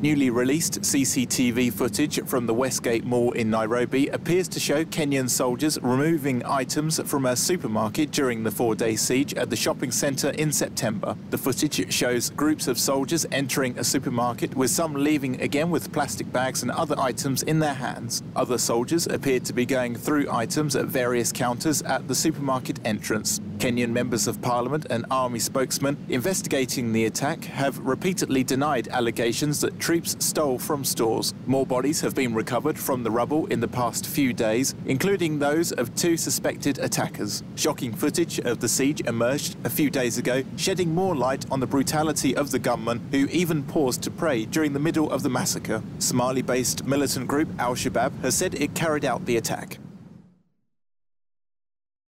Newly released CCTV footage from the Westgate Mall in Nairobi appears to show Kenyan soldiers removing items from a supermarket during the four day siege at the shopping centre in September. The footage shows groups of soldiers entering a supermarket, with some leaving again with plastic bags and other items in their hands. Other soldiers appeared to be going through items at various counters at the supermarket entrance. Kenyan members of parliament and army spokesmen investigating the attack have repeatedly denied allegations that troops stole from stores. More bodies have been recovered from the rubble in the past few days, including those of two suspected attackers. Shocking footage of the siege emerged a few days ago, shedding more light on the brutality of the gunmen who even paused to pray during the middle of the massacre. Somali based militant group Al Shabaab has said it carried out the attack.